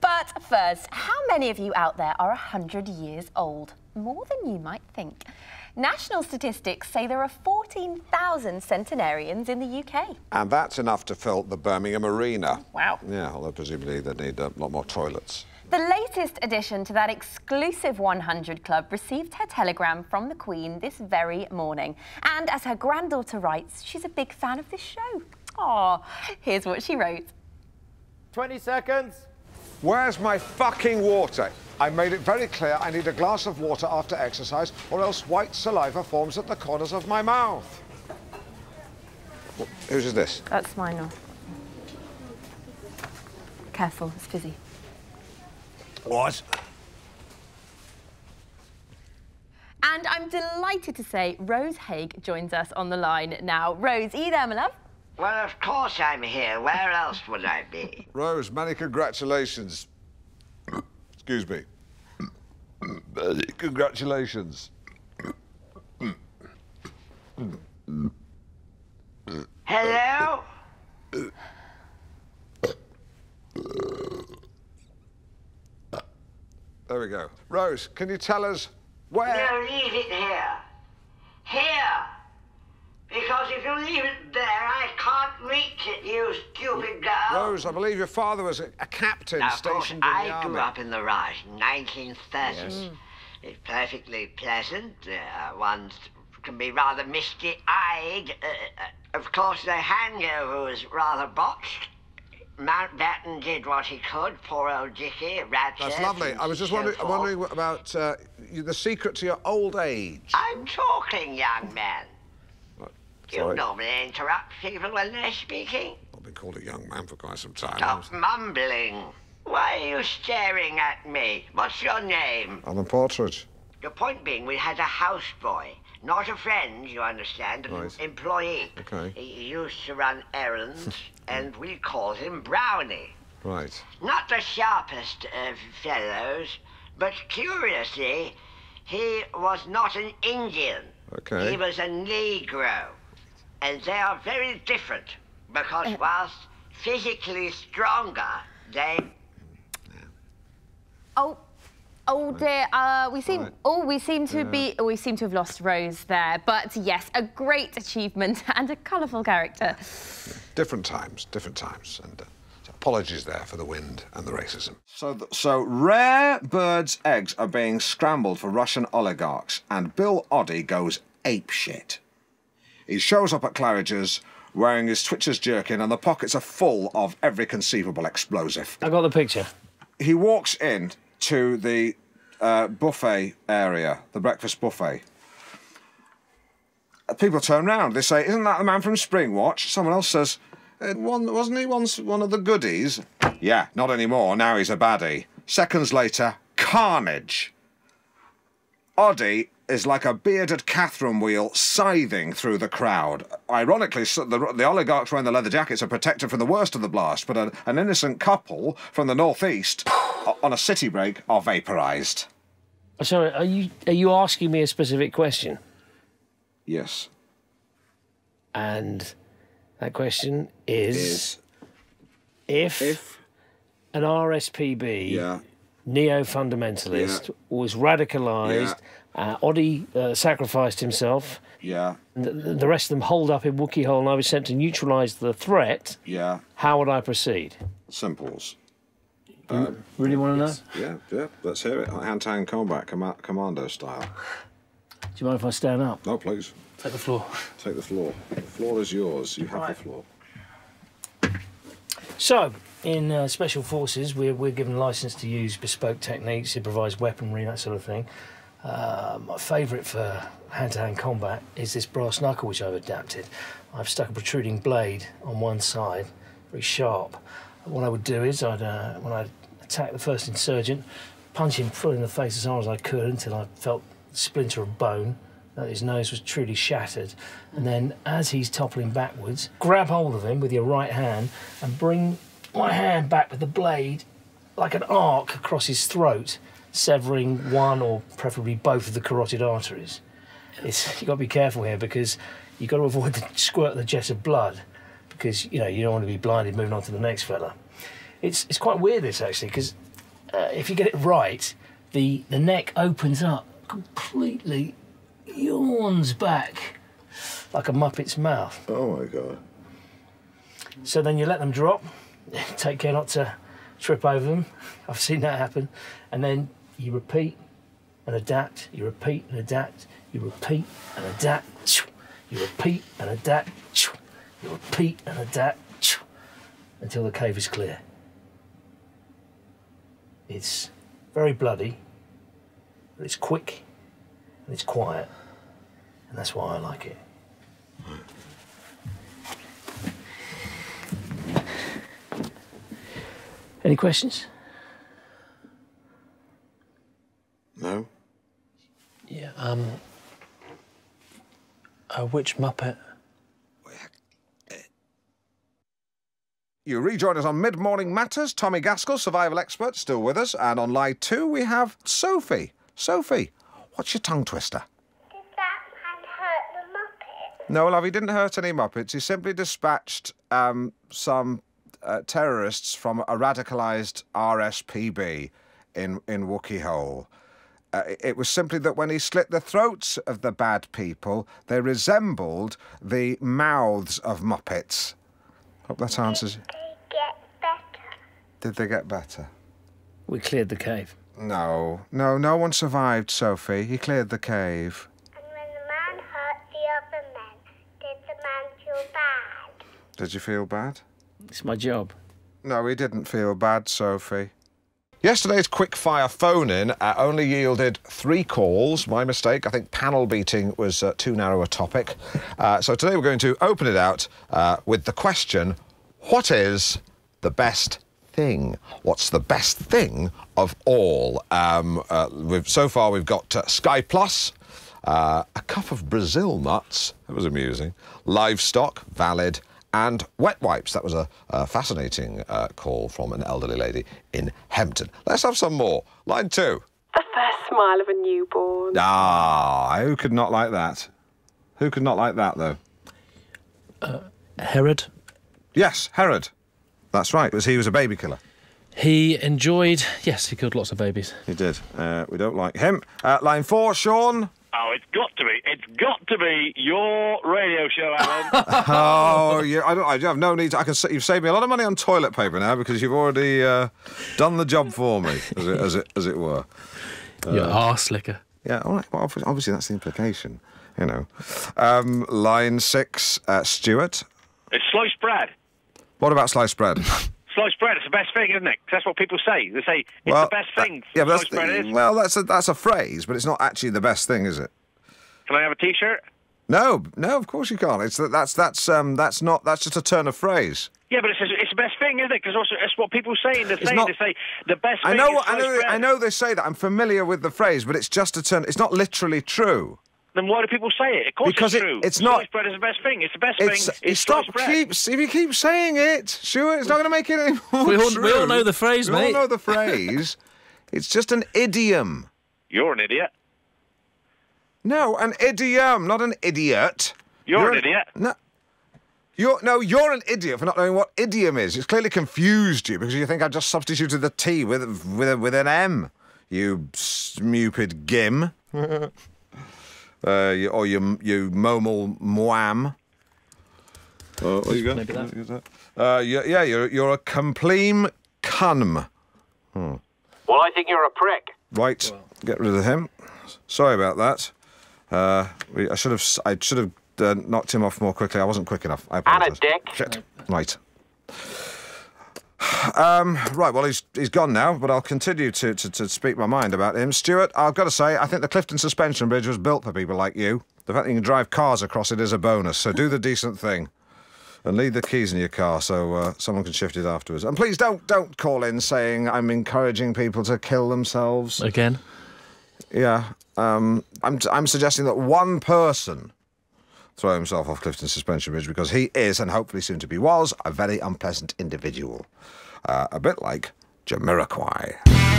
But first, how many of you out there are 100 years old? More than you might think. National statistics say there are 14,000 centenarians in the UK. And that's enough to fill the Birmingham Arena. Wow. Yeah, although presumably they need a lot more toilets. The latest addition to that exclusive 100 club received her telegram from the Queen this very morning. And as her granddaughter writes, she's a big fan of this show. Aw, here's what she wrote. 20 seconds. Where's my fucking water? I made it very clear I need a glass of water after exercise or else white saliva forms at the corners of my mouth. Wh- Whose is this? That's mine now. Careful, it's fizzy. What? And I'm delighted to say Rose Haig joins us on the line now. Rose, are you there, my love? Well, of course I'm here. Where else would I be? Rose, many congratulations. Excuse me. Congratulations. Hello? There we go. Rose, can you tell us where? No, leave it here. Here. Because if you leave it there, I can't reach it, you stupid girl. Rose, I believe your father was a, a captain Now, of course, stationed in the I army. grew up in the Raj, 1930s. Yes. It's perfectly pleasant. Uh, one can be rather misty-eyed. Uh, uh, of course, the hangover was rather botched. Mountbatten did what he could. Poor old Dickie, Radcliffe. That's lovely. I was just so wondering, wondering about uh, the secret to your old age. I'm talking, young man. You Sorry, normally interrupt people when they're speaking. I've been called a young man for quite some time. Stop mumbling. Why are you staring at me? What's your name? Alan Partridge. The point being, we had a houseboy. Not a friend, you understand, an Right. employee. Okay. He used to run errands, and we called him Brownie. Right. Not the sharpest of fellows, but curiously, he was not an Indian. Okay. He was a Negro. And they are very different, because whilst physically stronger, they Oh, oh dear. Uh, we seem. Right. Oh, we seem to be. We seem to have lost Rose there. But yes, a great achievement and a colourful character. Different times, different times, and uh, apologies there for the wind and the racism. So, th- so rare birds' eggs are being scrambled for Russian oligarchs, and Bill Oddie goes apeshit. He shows up at Claridge's wearing his Twitcher's jerkin, and the pockets are full of every conceivable explosive. I got the picture. He walks in to the uh, buffet area, the breakfast buffet. People turn round. They say, "Isn't that the man from Springwatch?" Someone else says, "Uh, "One wasn't he once one of the goodies?" Yeah, not anymore. Now he's a baddie. Seconds later, carnage. Oddie is like a bearded Catherine wheel scything through the crowd. Ironically, the, the oligarchs wearing the leather jackets are protected from the worst of the blast, but a, an innocent couple from the northeast on a city break are vaporised. Sorry, are you are you asking me a specific question? Yes. And that question is, Is if, if an RSPB yeah neo-fundamentalist was radicalised, uh, Oddie uh, sacrificed himself, yeah the, the rest of them holed up in Wookey Hole, and I was sent to neutralise the threat, yeah how would I proceed? simples. Really want to know? Yeah yeah. Let's hear it. Hand-to-hand combat, com- commando style. Do you mind if I stand up? No, please. Take the floor. Take the floor. The floor is yours. You have the floor. So, in uh, special forces, we're, we're given license to use bespoke techniques, improvised weaponry, that sort of thing. Uh, my favourite for hand-to-hand combat is this brass knuckle, which I've adapted. I've stuck a protruding blade on one side, very sharp. What I would do is, I'd uh, when I attack the first insurgent, punch him full in the face as hard as I could until I felt a splinter of bone that his nose was truly shattered. And then, as he's toppling backwards, grab hold of him with your right hand and bring my hand back with the blade like an arc across his throat, severing one or preferably both of the carotid arteries. It's, you've got to be careful here because you've got to avoid the squirt of the jet of blood because you know you don't want to be blinded moving on to the next fella. It's, it's quite weird this actually because uh, if you get it right, the the neck opens up completely, yawns back like a muppet's mouth. Oh my god. So then you let them drop. Take care not to trip over them. I've seen that happen. And then you repeat and adapt. You repeat and adapt. You repeat and adapt. You repeat and adapt. You repeat and adapt until the cave is clear. It's very bloody, but it's quick and it's quiet, and that's why I like it. Any questions? No. Yeah. Um. Uh, which Muppet? You rejoin us on Mid Morning Matters. Tommy Gaskell, survival expert, still with us. And on line two, we have Sophie. Sophie, what's your tongue twister? Did that man hurt the Muppet? No, love, he didn't hurt any Muppets. He simply dispatched um, some uh, terrorists from a radicalised RSPB in, in Wookey Hole. Uh, it- it was simply that when he slit the throats of the bad people, they resembled the mouths of Muppets. Hope that answers. They get better. Did they get better? We cleared the cave. No, no, no one survived, Sophie. He cleared the cave. And when the man hurt the other men, did the man feel bad? Did you feel bad? It's my job. No, he didn't feel bad, Sophie. Yesterday's quick-fire phone-in uh, only yielded three calls. My mistake. I think panel beating was uh, too narrow a topic. Uh, so today we're going to open it out uh, with the question, what is the best thing? What's the best thing of all? Um, uh, so far we've got uh, Sky Plus, a cup of Brazil nuts. That was amusing. Livestock, valid. And wet wipes. That was a, a fascinating uh, call from an elderly lady in Hempton. Let's have some more. Line two. The first smile of a newborn. Ah, who could not like that? Who could not like that, though? Herod. Yes, Herod. That's right, because he was a baby killer. He enjoyed. Yes, he killed lots of babies. He did. Uh, we don't like him. Uh, line four, Sean. Oh, it's got to be. It's got to be your radio show, Alan. Oh, yeah. I don't. I have no need. To, I can. You've saved me a lot of money on toilet paper now because you've already uh, done the job for me, as it, as it, as it were. Your arse licker. Yeah. All right. Well, obvi- obviously that's the implication. You know. Um, line six, uh, Stuart. it's sliced bread. What about sliced bread? Sliced bread. It's the best thing, isn't it? that's what people say. They say it's the best that- thing. yeah, but sliced bread that's well, that's a, that's a phrase, but it's not actually the best thing, is it? Can I have a T-shirt? No, no, of course you can't. It's that that's that's um that's not that's just a turn of phrase. Yeah, but it's it's the best thing, isn't it? Because also it's what people say. They're saying not- they say the best. I thing know I know bread. I know they say that. I'm familiar with the phrase, but it's just a turn. It's not literally true. Then why do people say it? Of course Because it's it- true. it's not- Sliced bread is the best thing. It's the best It's thing. you Is stop bread. keeps if you keep saying it, sure, it's not going to make it any more We all- we all know the phrase, we mate. all know the phrase. it's just an idiom. You're an idiot. No, an idiom, not an idiot. You're, an idiot. No. You're, no, you're an idiot for not knowing what idiom is. It's clearly confused you because you think I've just substituted the T with with, with an M. You stupid gim. uh, you, or you you momal mwam. Uh, what you got? Maybe that. Uh, you, yeah, you're you're a compleem cunm. Well, I think you're a prick. Right, get rid of him. Sorry about that. Uh, I should have s- I should have uh, knocked him off more quickly. I wasn't quick enough. I And a dick. Shit. Right. Um, right, well, he's he's gone now, but I'll continue to, to, to speak my mind about him. Stuart, I've got to say, I think the Clifton Suspension Bridge was built for people like you. The fact that you can drive cars across it is a bonus, so do the decent thing. And leave the keys in your car so uh, someone can shift it afterwards. And please don't don't call in saying I'm encouraging people to kill themselves. Again. Yeah, um, I'm I'm suggesting that one person throw himself off Clifton Suspension Bridge because he is, and hopefully soon to be was, a very unpleasant individual, uh, a bit like Jamiroquai.